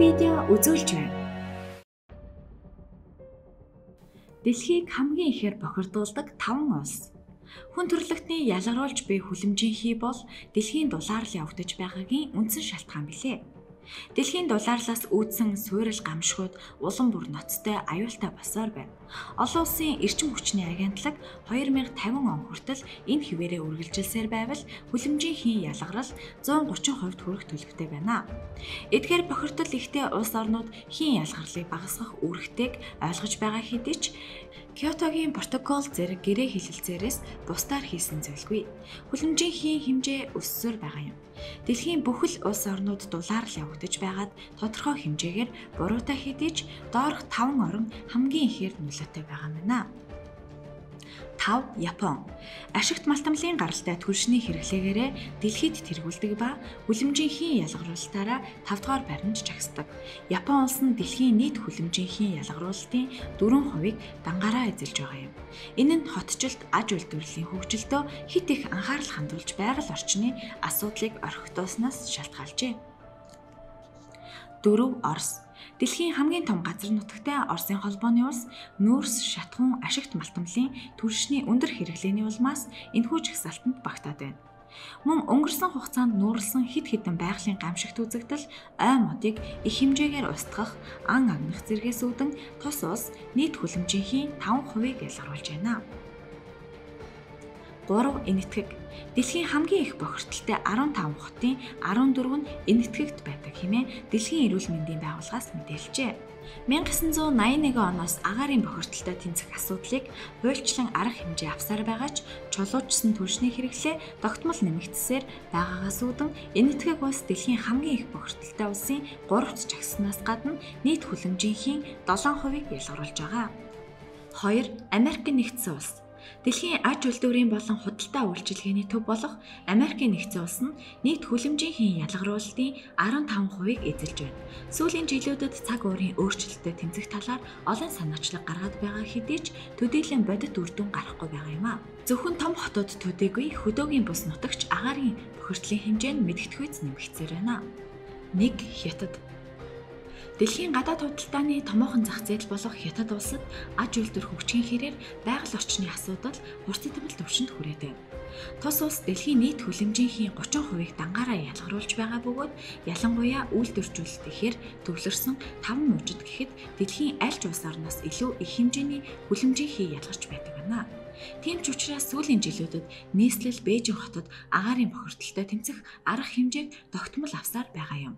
видео үзүүлж байна. Дэлхийг хамгийн ихээр бохирдуулдаг 5 улс. Хүн төрөлхтний ялгаруулж буй хүлэмжийн хий бол дэлхийн дулаалал явагдаж байгаагийн үндсэн шалтгаан билээ. Дэлхийн дулаарлаас үүдсэн суурил гамшгууд улам бүр ноцтой аюултай босоор байна. Олон улсын эрчим хүчний агентлаг 2050 он хүртэл энэ хിവэрээ үргэлжилсээр байвал хүлэмжийн хийн ялгарал 130% хүрэх төлөвтэй байна. Эдгээр бохирдол ихтэй улс орнууд хийн ялгарлыг багасгах үүрэгтэйг ойлгож байгаа хэдий ч Киотогийн протокол зэрэг гэрээ хэлэлцээрээс бусдаар хийсэн зүйлгүй. Хүлэмжийн хийн хэмжээ өссөөр байгаа юм. Дэлхийн бүхэл улс орнууд дулаарл явагдаж байгаад тодорхой хэмжээгээр буруутай хэдий ч доорх 5 орн хамгийн ихээр нөлөөтэй байгаа байна. 5. Япон. Ашигт малтамлын гаралтай түлшний хэрэглээгээрээ дэлхийд тэргүүлдэг ба хүлэмжийн хийн ялгаруулалтаараа 5 дугаар байранд жагсдаг. Япон улс нь дэлхийн нийт хүлэмжийн хийн ялгаруулалтын 4%-ийг дангаараа эзэлж байгаа юм. Энэ нь хотчлт аж үйлдвэрлэлийн хөгжилдөө хит их анхаарал хандуулж байгаль орчны асуудлыг орхитооснаас шалтгаалжээ. 4. Орос Дэлхийн хамгийн том газар нутагтай Оросын холбооны улс нүүрс шатхун ашигт малтамлын түлшний өндөр хэрэглээний улмаас энэхүү жагсаалтанд багтаад байна. Мөн өнгөрсөн хугацаанд нүүрлсэн хид хідэн байгалийн гамшигт үзэгдэл ой модыг их хэмжээгээр устгах, ан агнах зэргээс үүдэн тус ус нийт хүлэмжийнхээ 5%-ийг ялгаруулж байна. 3 энэтхэг Дэлхийн хамгийн их бохирдолтой 15 хотын 14 нь энэтхэгт байдаг хэмээн Дэлхийн эрүүл мэндийн байгууллагаас мэдээлжээ. 1981 оноос агаарын бохирдолтой тэнцэх асуудлыг хуульчлан арга хэмжээ авсаар байгаа ч чулуужсан түлшний хэрэглээ тогтмол нэмэгдсээр байгаагаас үүдэн энэтхэг улс дэлхийн хамгийн их бохирдолтой улсын 3-т жагснаас гадна нийт хүлэмжийнхээ 7%-ийг ялгаруулж байгаа. 2. Америкийн нэгдсэн улс Дэлхийн аж үйлдвэрийн болон худалдаа үйлчилгээний төв болох Америкийн нэгдсэн улс нь нийт хүлэмжийн ялгаруулалтын 15%-ыг эзэлж байна. Сүүлийн жилүүдэд цаг уурын өөрчлөлтөд тэмцэх талаар олон санаачлаг гаргаад байгаа хэдий ч төдийлөн бодит үр дүн гарахгүй байгаа юм а. Зөвхөн том хотод төдийгүй хөдөөгийн бус нутагч агаарын бохирдлын хэмжээ нь мэдгэдэггүйц нэмэгдсээр байна. 1 Хятад Дэлхийн гадаад худалдааны томоохон зах зээл болох Хятад улсад аж үйлдвэр хөгжихийн хэрээр байгаль орчны асуудал хурцтай төвшөнд хүрээд байна. Тус улс дэлхийн нийт хүлэмжийнхээ 30%-ийг дангаараа ялгаруулж байгаа бөгөөд ялангуяа үйлдвэржүүлэлт ихээр төвлөрсөн 5 мужид гэхэд дэлхийн аль ч улс орноос илүү их хэмжээний хүлэмжийнхээ ялгарч байдаг байна. Тийм ч учраас сүүлийн жилүүдэд нийслэл Бээжин хотод агаарын бохирдолтой тэмцэх арга хэмжээг тогтмол авсаар байгаа юм.